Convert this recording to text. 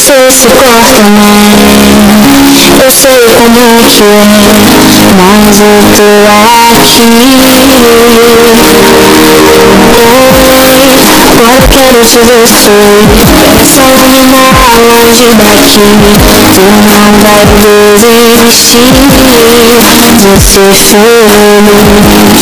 você se corta, né? É, eu sei como é que é, mas eu tô aqui. Oi, agora eu quero te ver sorrir. Só imaginar longe daqui, tu não vai desistir. Você feliz